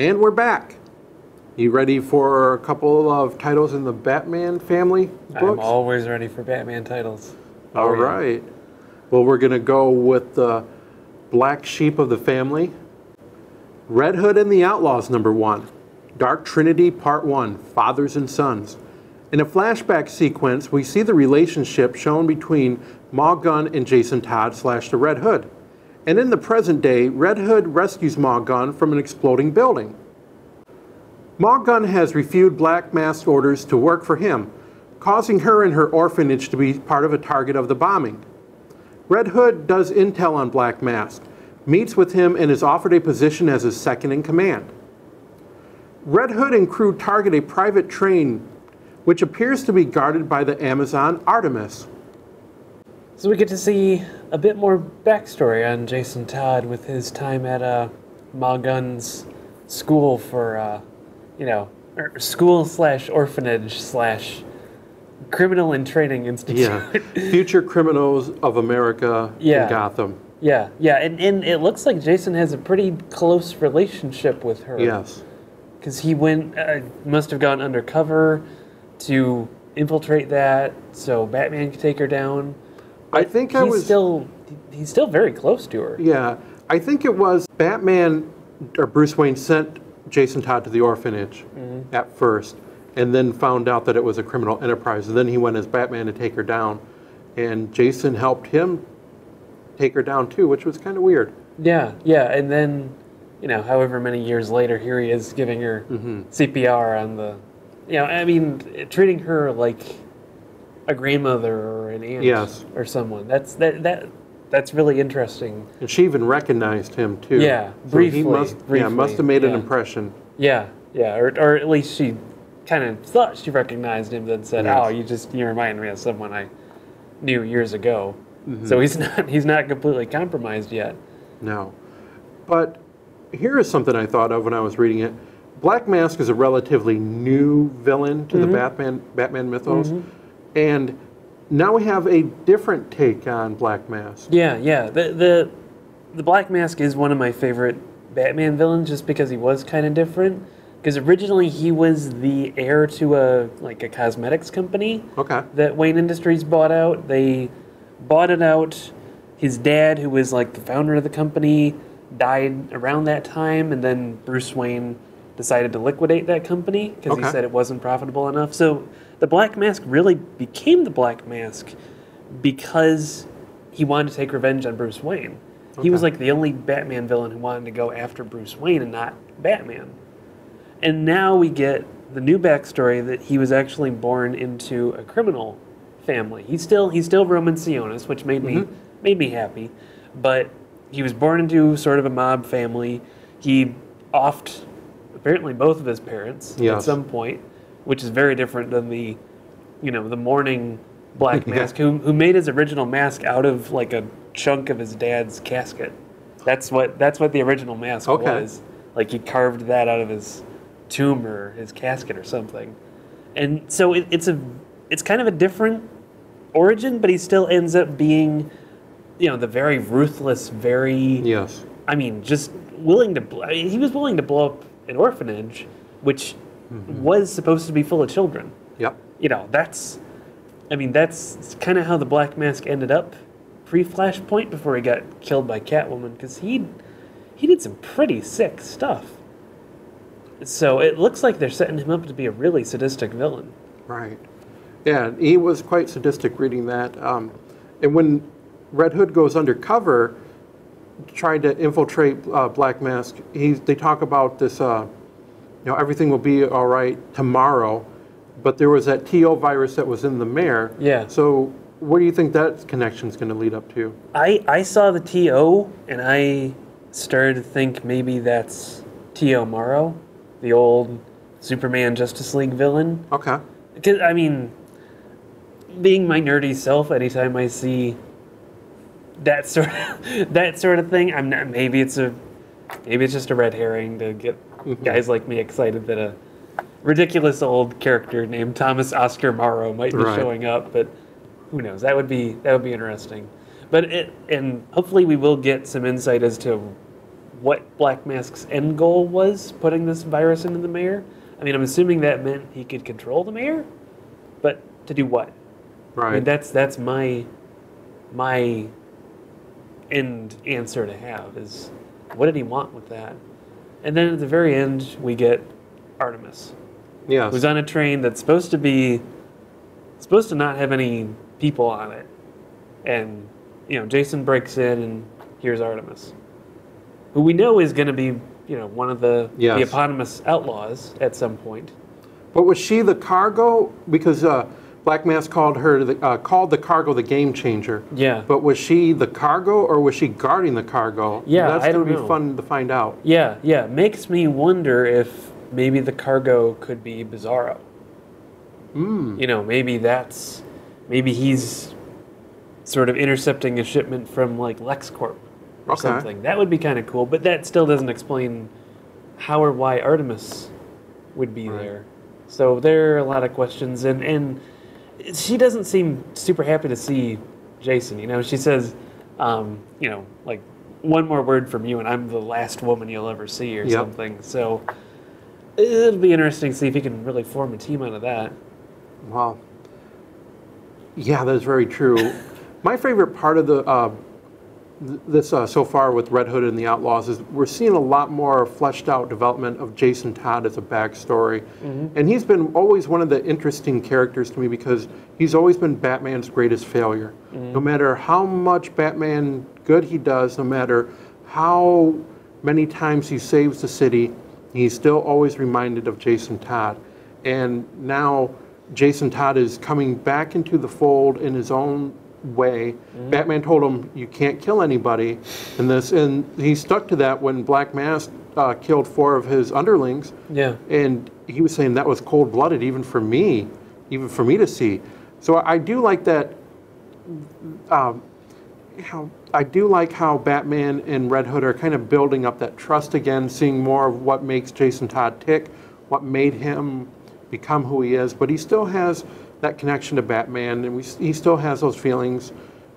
And we're back. You ready for a couple of titles in the Batman family books? I'm always ready for Batman titles. All Oh, yeah. right. Well, we're going to go with the black sheep of the family. Red Hood and the Outlaws, number one. Dark Trinity, part one Fathers and Sons. In a flashback sequence, we see the relationship shown between Ma Gunn and Jason Todd slash the Red Hood. And in the present day, Red Hood rescues Ma Gunn from an exploding building. Ma Gunn has refused Black Mask's orders to work for him, causing her and her orphanage to be part of a target of the bombing. Red Hood does intel on Black Mask, meets with him, and is offered a position as his second in command. Red Hood and crew target a private train which appears to be guarded by the Amazon Artemis. So we get to see a bit more backstory on Jason Todd with his time at uh, Ma Gunn's school for, uh, you know, er, school slash orphanage slash criminal and training institute. Yeah. Future criminals of America Yeah. in Gotham. yeah, yeah, and, and it looks like Jason has a pretty close relationship with her. Yes. because he went uh, must have gone undercover to infiltrate that so batman could take her down I think he's I was still he's still very close to her Yeah, I think it was Batman or Bruce Wayne sent Jason Todd to the orphanage Mm-hmm. at first, and then found out that it was a criminal enterprise. And then he went as Batman to take her down, and Jason helped him take her down too, which was kind of weird. yeah yeah and then you know however many years later here he is giving her Mm-hmm. cpr on the you know i mean treating her like a grandmother or an aunt Yes. or someone that's that that that's really interesting And she even recognized him too. Yeah, so briefly, He must, yeah, must have made an impression. Yeah, yeah, or, or at least she kind of thought she recognized him, then said, Yes. "Oh, you just you remind me of someone I knew years ago." Mm-hmm. So he's not he's not completely compromised yet. No. But here is something I thought of when I was reading it. Black Mask is a relatively new villain to the Batman Batman mythos. And now we have a different take on Black Mask. Yeah, yeah. The the the Black Mask is one of my favorite Batman villains, just because he was kind of different. Because originally he was the heir to a like a cosmetics company. Okay. that Wayne Industries bought out. They bought it out. His dad, who was like the founder of the company, died around that time, and then Bruce Wayne decided to liquidate that company because he said it wasn't profitable enough. So the Black Mask really became the Black Mask because he wanted to take revenge on Bruce Wayne. He was like the only Batman villain who wanted to go after Bruce Wayne and not Batman. And now we get the new backstory that he was actually born into a criminal family. He's still he's still Roman Sionis, which made me mm-hmm. made me happy. But he was born into sort of a mob family. He offed apparently both of his parents at some point, which is very different than the you know, the mourning Black Yeah. Mask who who made his original mask out of like a chunk of his dad's casket. That's what that's what the original mask Okay. was. Like he carved that out of his tomb or his casket or something. And so it, it's a it's kind of a different origin, but he still ends up being you know, the very ruthless, very Yes. I mean, just willing to bl- I mean, he was willing to blow up an orphanage which was supposed to be full of children Yep. you know, that's, I mean, that's kind of how the Black Mask ended up pre Flashpoint before he got killed by Catwoman because he, he did some pretty sick stuff. So it looks like they're setting him up to be a really sadistic villain. Right. Yeah, he was quite sadistic reading that. Um, and when Red Hood goes undercover, trying to infiltrate uh, Black Mask, he, they talk about this, uh, you know, everything will be all right tomorrow. But there was that TO virus that was in the mayor. Yeah. So what do you think that connection's going to lead up to? I, I saw the TO and I started to think maybe that's T.O. Morrow, the old Superman Justice League villain. Okay. Because I mean, being my nerdy self, anytime I see that sort of that sort of thing, I'm not. Maybe it's a maybe it's just a red herring to get mm-hmm. guys like me excited that a ridiculous old character named Thomas Oscar Morrow might be Right. showing up. But who knows? That would be that would be interesting. But it and hopefully we will get some insight as to what Black Mask's end goal was putting this virus into the mayor. I mean, I'm assuming that meant he could control the mayor, but to do what? I Right. mean, that's that's my my end answer to have is what did he want with that? And then at the very end, we get Artemis, yes. who's on a train that's supposed to be supposed to not have any people on it, and you know Jason breaks in and here's Artemis, who we know is going to be you know one of the the eponymous outlaws at some point. But was she the cargo? Because uh, Black Mask called her the, uh, called the cargo the game changer. Yeah. But was she the cargo or was she guarding the cargo? Yeah, that's I gonna don't be know. fun to find out. Yeah, yeah. Makes me wonder if maybe the cargo could be Bizarro. Mm. You know, maybe that's maybe he's sort of intercepting a shipment from like LexCorp or Okay. something. That would be kind of cool, but that still doesn't explain how or why Artemis would be Right. there. So there are a lot of questions, and and she doesn't seem super happy to see Jason. You know, she says, um, you know, like one more word from you, and I'm the last woman you'll ever see, or Yep. something. So it'll be interesting to see if he can really form a team out of that. Wow. Yeah, that's very true. My favorite part of the uh, this uh, so far with Red Hood and the Outlaws is we're seeing a lot more fleshed out development of Jason Todd as a backstory, and he's been always one of the interesting characters to me because he's always been Batman's greatest failure. No matter how much Batman good he does, no matter how many times he saves the city, he's still always reminded of Jason Todd, and now. Jason Todd is coming back into the fold in his own way. Batman told him you can't kill anybody, and this, and he stuck to that when Black Mask uh, killed four of his underlings, Yeah. and he was saying that was cold blooded even for me, even for me to see. So I do like that. Um, how I do like how Batman and Red Hood are kind of building up that trust again, seeing more of what makes Jason Todd tick, what made him become who he is. But he still has that connection to Batman, and we, he still has those feelings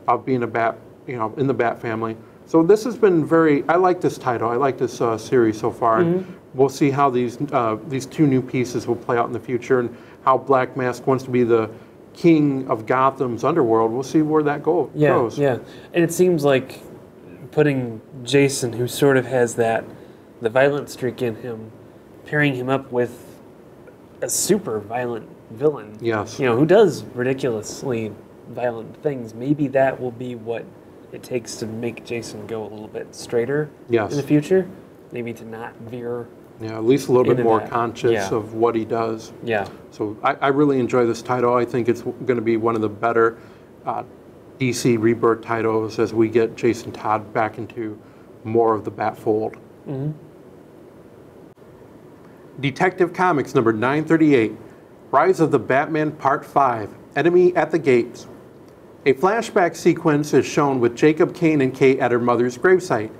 of being a Bat, you know, in the Bat family. So this has been very. I like this title. I like this uh, series so far. And we'll see how these uh, these two new pieces will play out in the future, and how Black Mask wants to be the king of Gotham's underworld. We'll see where that go, Yeah, goes. yeah. And it seems like putting Jason, who sort of has that the violent streak in him, pairing him up with a super violent villain. Yes. You know, who does ridiculously violent things. Maybe that will be what it takes to make Jason go a little bit straighter Yes. in the future. Maybe to not veer. Yeah, at least a little bit more that. conscious Yeah. of what he does. Yeah. So I, I really enjoy this title. I think it's going to be one of the better uh, DC Rebirth titles as we get Jason Todd back into more of the Batfold. Detective Comics number 938, Rise of the Batman Part 5, Enemy at the Gates. A flashback sequence is shown with Jacob Kane and Kate at her mother's gravesite.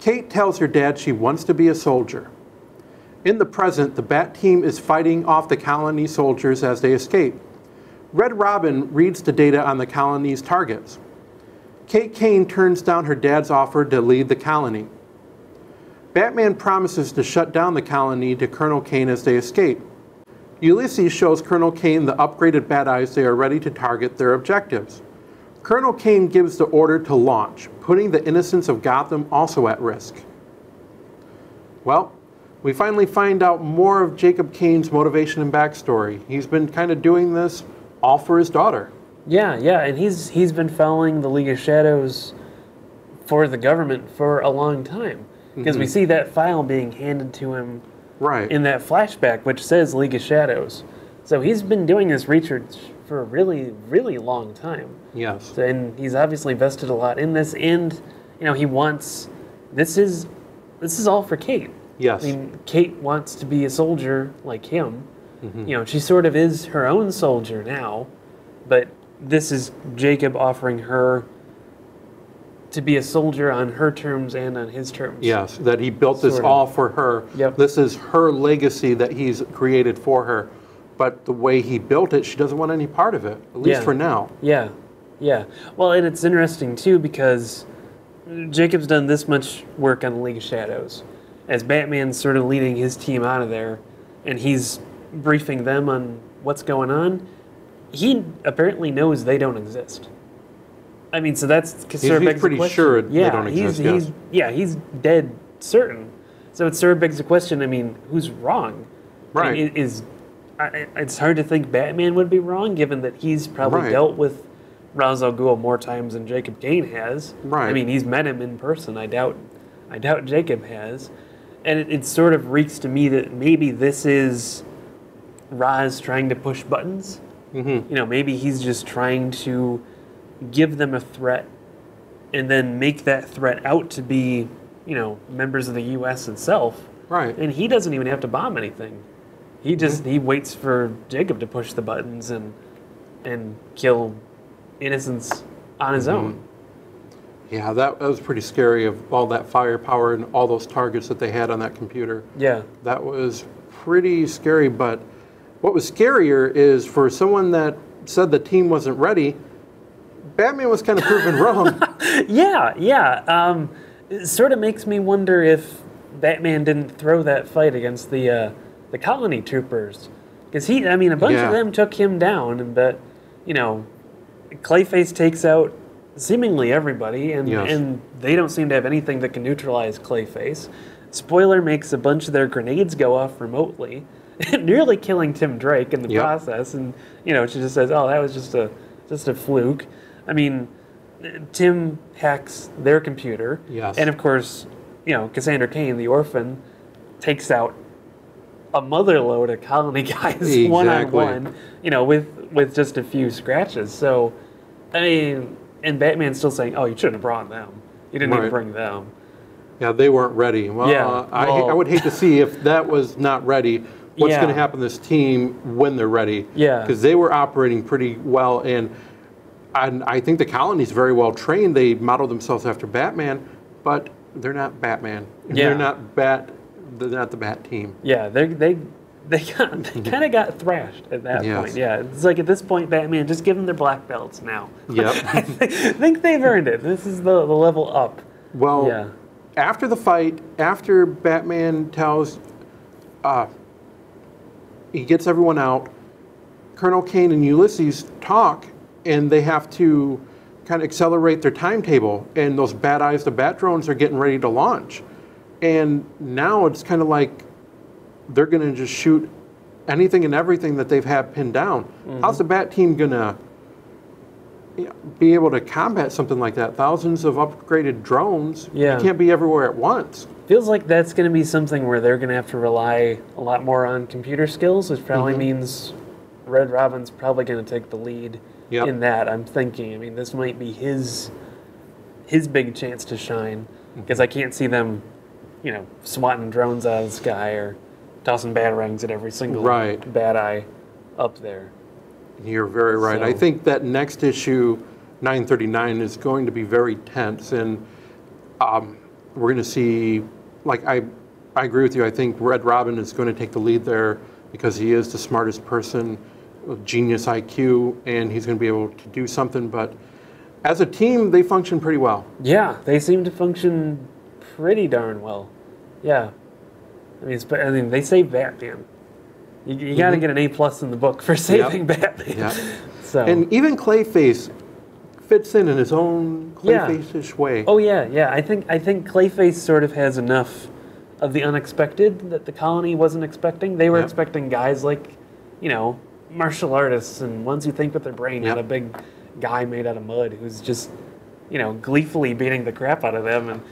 Kate tells her dad she wants to be a soldier. In the present, the Bat Team is fighting off the colony soldiers as they escape. Red Robin reads the data on the colony's targets. Kate Kane turns down her dad's offer to lead the colony. Batman promises to shut down the colony to Colonel Kane as they escape. Ulysses shows Colonel Kane the upgraded Bat Eyes they are ready to target their objectives. Colonel Kane gives the order to launch, putting the innocents of Gotham also at risk. Well, we finally find out more of Jacob Kane's motivation and backstory. He's been kind of doing this all for his daughter. Yeah, yeah, and he's he's been following the League of Shadows for the government for a long time because we mm-hmm. see that file being handed to him Right. in that flashback, which says League of Shadows. So he's been doing this research for a really, really long time, yes. and he's obviously invested a lot in this. And you know, he wants this is this is all for Kate. Yes. I mean, Kate wants to be a soldier like him. Mm-hmm. You know, she sort of is her own soldier now, but this is Jacob offering her to be a soldier on her terms and on his terms. Yes, that he built this Sort of. all for her. Yep. This is her legacy that he's created for her. But the way he built it, she doesn't want any part of it, at least Yeah. for now. Yeah, yeah. Well, and it's interesting too because Jacob's done this much work on the League of Shadows, as Batman's sort of leading his team out of there, and he's briefing them on what's going on. He apparently knows they don't exist. I mean, so that's of he's the pretty sure they yeah, don't he's, exist, yes. He's, yeah, he's dead certain. So it sort of begs the question. I mean, who's wrong? I Right. mean, i- is I, it's hard to think Batman would be wrong, given that he's probably Right. dealt with Ra's al Ghul more times than Jacob Kane has. Right. I mean, he's met him in person. I doubt, I doubt Jacob has, and it, it sort of reeks to me that maybe this is Ra's trying to push buttons. Mm-hmm. You know, maybe he's just trying to give them a threat, and then make that threat out to be, you know, members of the U.S. itself. Right. And he doesn't even have to bomb anything. He just Mm-hmm. he waits for Jacob to push the buttons and and kill innocents on his Mm-hmm. own. Yeah, that, that was pretty scary of all that firepower and all those targets that they had on that computer. Yeah. That was pretty scary, but what was scarier is for someone that said the team wasn't ready, Batman was kind of proven wrong. Yeah, yeah. Um, it sort of makes me wonder if Batman didn't throw that fight against the uh, the colony troopers, because he, I mean, a bunch Yeah. of them took him down, but you know, Clayface takes out seemingly everybody, and Yes. and they don't seem to have anything that can neutralize Clayface. Spoiler makes a bunch of their grenades go off remotely, nearly killing Tim Drake in the Yep. process. And you know, she just says, "Oh, that was just a just a fluke." I mean, Tim hacks their computer, Yes. and of course, you know, Cassandra Cain, the orphan, takes out a mother load of colony guys one on one, you know, with with just a few scratches. So, I mean, and Batman's still saying, "Oh, you shouldn't have brought them. You didn't Right. bring them." yeah, they weren't ready. Well, Yeah, uh, I, well- I would hate to see if that was not ready. What's Yeah. going to happen to this team when they're ready? Yeah. Because they were operating pretty well, and, and I think the colony's very well trained. They model themselves after Batman, but they're not Batman. Yeah. They're not Bat. They're not the Bat team. Yeah, they they they got they kind of got thrashed at that Yes. point. Yeah, it's like at this point, Batman just give them their black belts now. Yep. I think they've earned it. This is the, the level up. Well, Yeah. after the fight, after Batman tells, uh, he gets everyone out, Colonel Kane and Ulysses talk, and they have to kind of accelerate their timetable, and those Bat Eyes, the Bat drones, are getting ready to launch. And now it's kind of like they're going to just shoot anything and everything that they've had pinned down. How's the Bat team going to be able to combat something like that? Thousands of upgraded drones. Yeah. You can't be everywhere at once. Feels like that's going to be something where they're going to have to rely a lot more on computer skills, which probably Mm-hmm. means Red Robin's probably going to take the lead Yep. in that. I'm thinking. I mean, this might be his his big chance to shine because I can't see them, you know, swatting drones out of the sky or tossing bad batarangs at every single Right. Bat eye up there. You're very right. I think that next issue, 939, is going to be very tense, and um, we're going to see. Like I, I agree with you. I think Red Robin is going to take the lead there because he is the smartest person, genius IQ, and he's going to be able to do something. But as a team, they function pretty well. Yeah, they seem to function pretty darn well. Yeah, I mean, I mean, they save Batman. You, you got to get an A plus in the book for saving Batman. Mm-hmm. Yeah. So. And even Clayface fits in in his own Clayface-ish way. oh yeah, yeah. I think I think Clayface sort of has enough of the unexpected that the colony wasn't expecting. They were Yep. expecting guys like, you know, martial artists and ones who think with their brain, Yep. a big guy made out of mud who's just, you know, gleefully beating the crap out of them. And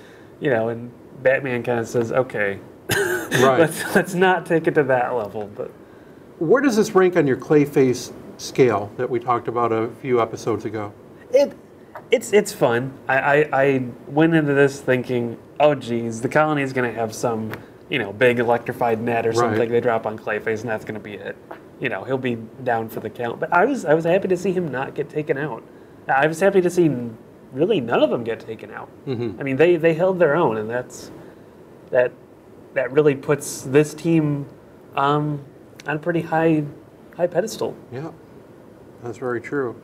you know, and Batman kind of says, okay, Right. let's let's not take it to that level. But Where does this rank on your Clayface scale that we talked about a few episodes ago? it it's it's fun. I, I, I went into this thinking, oh geez, the colony is gonna have some, you know, big electrified net or something Right. they drop on Clayface and that's gonna be it. You know, he'll be down for the count. But I was I was happy to see him not get taken out. I was happy to see really none of them get taken out. Mhm. I mean they, they held their own and that's that that really puts this team um, on a pretty high high pedestal. Yeah, that's very true.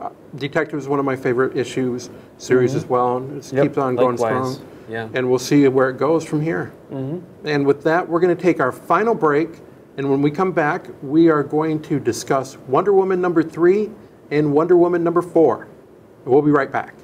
Uh, Detective is one of my favorite issues, series as well, and it Mm-hmm. Yep, keeps on going likewise. strong. Yeah. And we'll see where it goes from here. And with that, we're going to take our final break. And when we come back, we are going to discuss Wonder Woman number three and Wonder Woman number four. We'll be right back.